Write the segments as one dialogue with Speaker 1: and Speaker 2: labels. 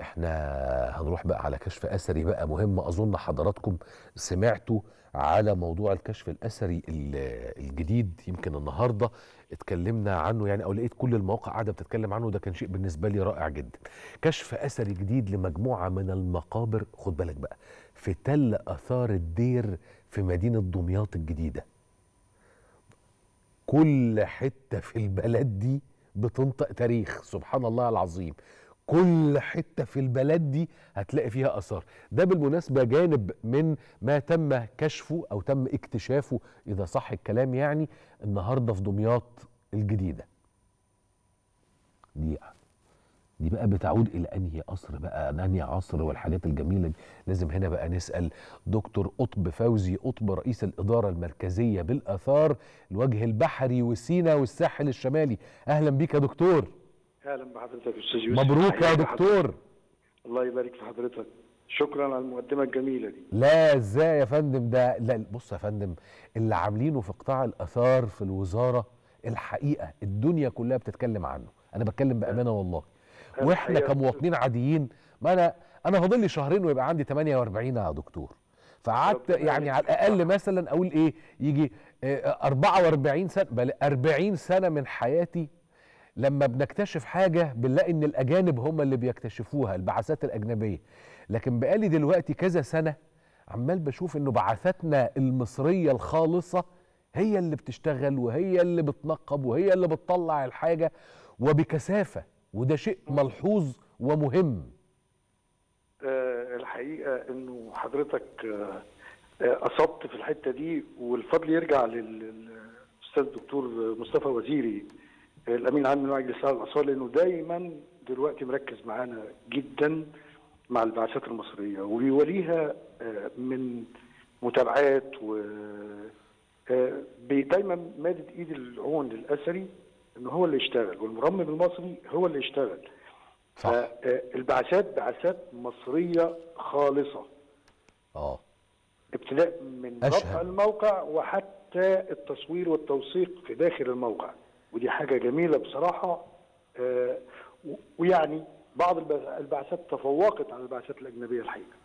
Speaker 1: إحنا هنروح بقى على كشف أثري بقى مهم. أظن حضراتكم سمعتوا على موضوع الكشف الأثري ال- الجديد يمكن النهارده. اتكلمنا عنه يعني أو لقيت كل المواقع قاعدة بتتكلم عنه ده كان شيء بالنسبة لي رائع جدا. كشف أثري جديد لمجموعة من المقابر خد بالك بقى في تل آثار الدير في مدينة دمياط الجديدة. كل حتة في البلد دي بتنطق تاريخ سبحان الله العظيم. كل حتة في البلد دي هتلاقي فيها آثار. ده بالمناسبة جانب من ما تم كشفه أو تم اكتشافه إذا صح الكلام يعني النهارده في دمياط الجديدة. دي دي بقى بتعود إلى أنهي عصر بقى أنهي عصر والحاجات الجميلة دي؟ لازم هنا بقى نسأل دكتور قطب فوزي قطب رئيس الإدارة المركزية بالآثار الوجه البحري وسينا والساحل الشمالي. أهلا بيك يا دكتور.
Speaker 2: أهلا بحضرتك أستاذ يوسف.
Speaker 1: مبروك يا دكتور.
Speaker 2: الله يبارك في حضرتك. شكرا على المقدمة الجميلة دي.
Speaker 1: لا إزاي يا فندم؟ ده لا بص يا فندم اللي عاملينه في قطاع الآثار في الوزارة الحقيقة الدنيا كلها بتتكلم عنه. أنا بتكلم بأمانة والله.
Speaker 2: وإحنا
Speaker 1: كمواطنين عاديين ما أنا أنا فاضل لي شهرين ويبقى عندي 48 يا دكتور. فقعدت يعني على
Speaker 2: الأقل.
Speaker 1: مثلا أقول إيه يجي آه، 44 سنة بل 40 سنة من حياتي لما بنكتشف حاجة بنلاقي إن الأجانب هم اللي بيكتشفوها البعثات الأجنبية. لكن بقالي دلوقتي كذا سنة عمال بشوف إنه بعثاتنا المصرية الخالصة هي اللي بتشتغل وهي اللي بتنقب وهي اللي بتطلع الحاجة وبكثافة. وده شيء ملحوظ ومهم.
Speaker 2: آه الحقيقة إنه حضرتك آه آه، أصبت في الحتة دي والفضل يرجع لل- للاستاذ الدكتور مصطفى وزيري. الأمين العام لمجلس اعلى الاثار لأنه دايما دلوقتي مركز معانا جدا مع البعثات المصرية وبيوليها آه، من متابعات و آه، بي- دايما مادد إيد العون للاثري ان هو اللي يشتغل والمرمم المصري هو اللي يشتغل.
Speaker 1: صح.
Speaker 2: البعثات بعثات مصرية خالصة.
Speaker 1: آه.
Speaker 2: ابتداء من. رفع الموقع وحتى التصوير والتوثيق في داخل الموقع. ودي حاجة جميلة بصراحة آه، ويعني بعض الب- البعثات تفوقت على البعثات الأجنبية الحقيقة.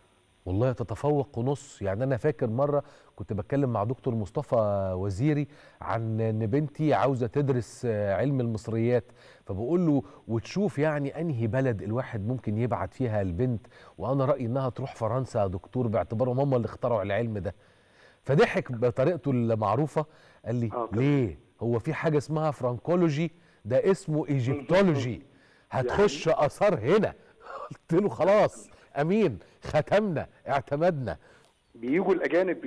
Speaker 1: والله تتفوق ونص. يعني أنا فاكر مرة كنت بتكلم مع دكتور مصطفى وزيري عن إن بنتي عاوزة تدرس آه، علم المصريات. فبقول له وتشوف يعني أنهي بلد الواحد ممكن يبعت فيها البنت وأنا رأيي إنها تروح فرنسا يا دكتور باعتبارهم هم اللي اخترعوا العلم ده. فضحك بطريقته المعروفة. قال لي
Speaker 2: آه،.
Speaker 1: ليه؟ هو في حاجة اسمها Francology ده اسمه Egyptology. هتخش آثار هنا. قلت له خلاص أمين. ختمنا اعتمدنا.
Speaker 2: بيجوا الأجانب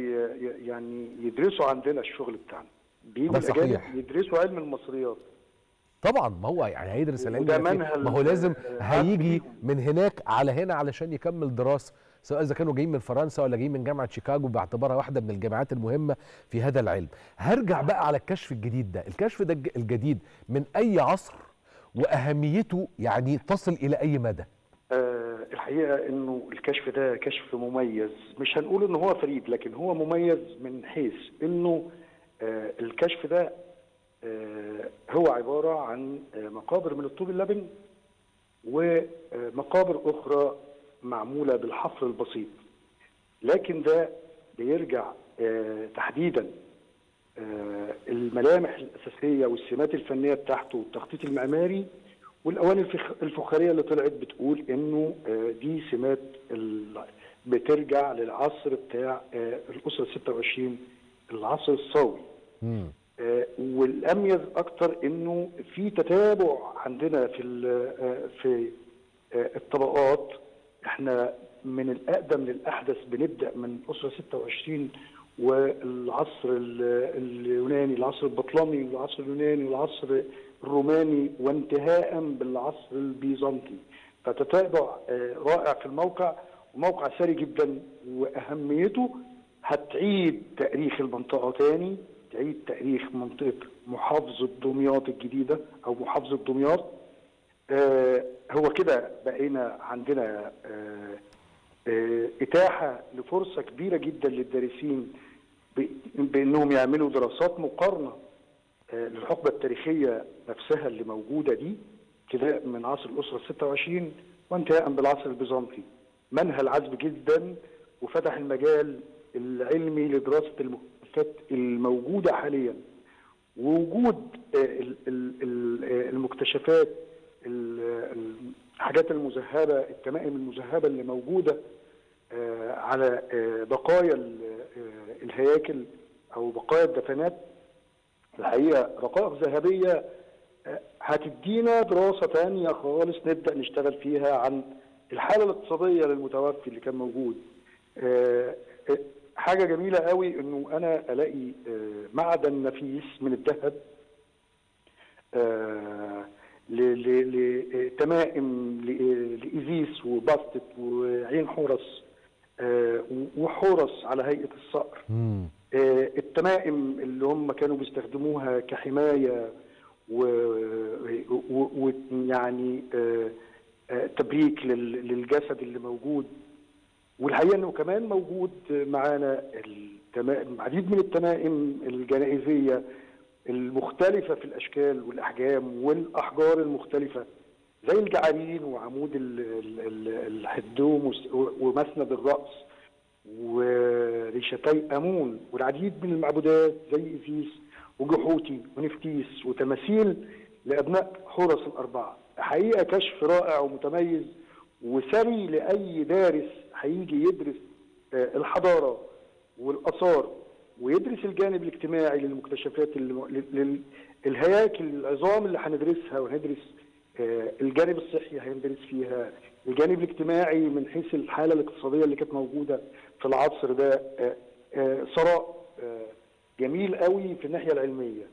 Speaker 2: يعني يدرسوا عندنا الشغل بتاعنا. بيجوا الاجانب
Speaker 1: صحيح.
Speaker 2: يدرسوا علم المصريات.
Speaker 1: طبعا ما هو يعني هيدرس العلم ما هو لازم هيجي. من هناك على هنا علشان يكمل دراسة. سواء إذا كانوا جايين من فرنسا ولا جايين من جامعة شيكاغو باعتبارها واحدة من الجامعات المهمة في هذا العلم. هرجع بقى على الكشف الجديد ده. الكشف ده الج- الجديد من أي عصر وأهميته يعني تصل إلى أي مدى؟
Speaker 2: آه، الحقيقة إنه الكشف ده كشف مميز. مش هنقول ان هو فريد لكن هو مميز من حيث إنه آه، الكشف ده آه، هو عبارة عن مقابر من الطوب اللبن ومقابر أخرى معمولة بالحفر البسيط. لكن ده بيرجع آه، تحديدا آه، الملامح الأساسية والسمات الفنية بتاعته والتخطيط المعماري والأواني الفخ- الفخارية اللي طلعت بتقول إنه آه، دي سمات بترجع للعصر بتاع الأسرة 26 العصر الصاوي والأميز أكتر إنه في تتابع عندنا في في الطبقات إحنا من الأقدم للأحدث بنبدأ من أسرة 26 والعصر ال- اليوناني العصر البطلمي والعصر اليوناني والعصر الروماني وانتهاء بالعصر البيزنطي. فتتابع آه، رائع في الموقع وموقع ثري جدا وأهميته هتعيد تاريخ المنطقة تاني تعيد تاريخ منطقة محافظة دمياط الجديدة أو محافظة دمياط. هو كده بقينا عندنا آه آه إتاحة لفرصة كبيرة جدا للدارسين بإنهم يعملوا دراسات مقارنة آه للحقبة التاريخية نفسها اللي موجودة دي ابتداء من عصر الأسرة 26 وانتهاء بالعصر البيزنطي. منهى العذب جدا وفتح المجال العلمي لدراسة المكتشفات الموجودة حاليا. ووجود آه، ال- ال- ال- آه، المكتشفات ال- الحاجات المذهبة التمائم المذهبة اللي موجودة آه، على آه، بقايا آه، الهياكل أو بقايا الدفنات الحقيقة رقائق ذهبية هتدينا دراسة تانية خالص نبدأ نشتغل فيها عن الحالة الاقتصادية للمتوفي اللي كان موجود. حاجة جميلة قوي إنه أنا ألاقي معدن نفيس من الذهب. لتمائم ل- لإيزيس وباستت وعين حورس آه، وحورس على هيئة الصقر. آه، التمائم اللي هم كانوا بيستخدموها كحماية ويعني تبريك لل- للجسد اللي موجود والحقيقة إنه كمان موجود معانا التمائم عديد من التمائم الجنائزية المختلفة في الأشكال والأحجام والأحجار المختلفة زي الجعارين وعمود ال- ال- ال- الحدوم ومسند الرأس وريشتي أمون والعديد من المعبودات زي ايزيس وجحوتي ونفتيس وتماثيل لأبناء حورس الأربعة. حقيقة كشف رائع ومتميز وثري لأي دارس هيجي يدرس آه، الحضارة والآثار. ويدرس الجانب الاجتماعي للمكتشفات اللي لل- الهياكل العظام اللي هندرسها وهندرس آه، الجانب الصحي هندرس فيها الجانب الاجتماعي من حيث الحالة الاقتصادية اللي كانت موجودة في العصر ده آه، آه، ثراء جميل قوي في الناحية العلمية.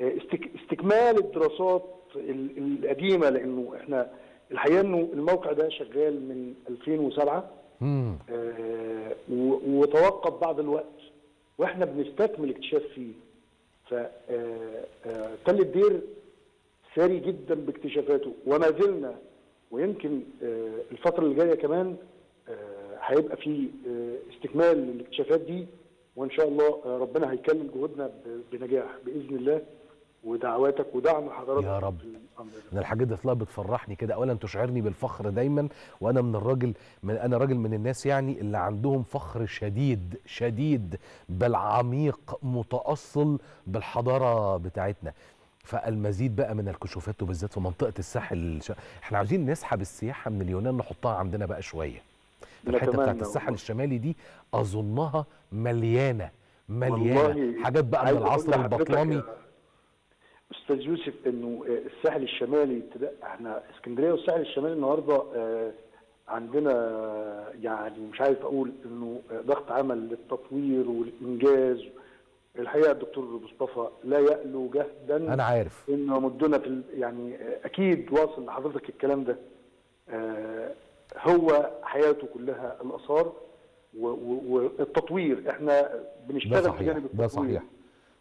Speaker 2: استك- استكمال الدراسات ال- القديمة لأنه إحنا الحقيقة إنه الموقع ده شغال من 2007
Speaker 1: مم.
Speaker 2: آه، و- وتوقف بعض الوقت. وإحنا بنستكمل اكتشاف فيه. ف آه، آه، تل الدير ثري جدا باكتشافاته وما زلنا ويمكن آه، الفترة اللي جاية كمان هيبقى في استكمال للاكتشافات دي وإن شاء الله ربنا هيكمل جهودنا بنجاح بإذن الله. ودعواتك ودعم حضرتك
Speaker 1: يا رب. من الحاجات دي اصلها بتفرحني كده اولا تشعرني بالفخر دايما وأنا من الراجل من أنا راجل من الناس يعني اللي عندهم فخر شديد شديد بالعميق متأصل بالحضارة بتاعتنا فالمزيد بقى من الكشوفات وبالذات في منطقة الساحل الش... إحنا عاوزين نسحب السياحة من اليونان نحطها عندنا بقى شوية
Speaker 2: الحتة
Speaker 1: بتاعت الساحل. الشمالي دي أظنها مليانة
Speaker 2: مليانة
Speaker 1: حاجات بقى من العصر البطلمي
Speaker 2: أستاذ يوسف إنه آه، الساحل الشمالي إحنا إسكندرية والساحل الشمالي النهارده آه، عندنا يعني مش عايز أقول إنه آه، ضغط عمل للتطوير والإنجاز. الحقيقة الدكتور مصطفى لا يألو جهدا
Speaker 1: أنا عارف.
Speaker 2: إنه مدنا في يعني أكيد واصل لحضرتك الكلام ده. هو حياته كلها الآثار والتطوير. إحنا
Speaker 1: ده
Speaker 2: بنشتغل في جانب
Speaker 1: ده
Speaker 2: التطوير.
Speaker 1: صحيح.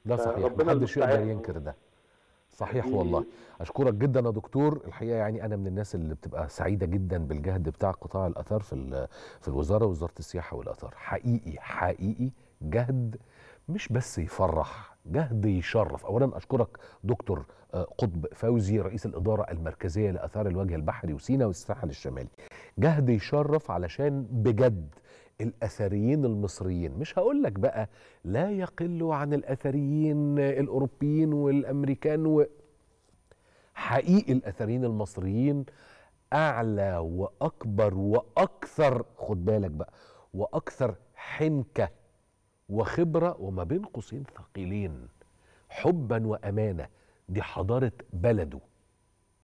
Speaker 1: ده صحيح. محدش يقدر. ينكر ده. صحيح
Speaker 2: حبيبي.
Speaker 1: والله. أشكرك جدا يا دكتور. الحقيقة يعني أنا من الناس اللي بتبقى سعيدة جدا بالجهد بتاع قطاع الاثار في في الوزارة وزاره السياحة والاثار حقيقي حقيقي جهد مش بس يفرح جهد يشرف. اولا أشكرك دكتور آه، قطب فوزي رئيس الإدارة المركزية لآثار الوجه البحري وسينا والساحل الشمالي. جهد يشرف علشان بجد الأثريين المصريين. مش هقول لك بقى لا يقل عن الأثريين الأوروبيين والأمريكان و... حقيقي الأثريين المصريين أعلى وأكبر وأكثر خد بالك بقى وأكثر حنكة وخبرة وما بين قوسين ثقيلين حبا وأمانة دي حضارة بلده.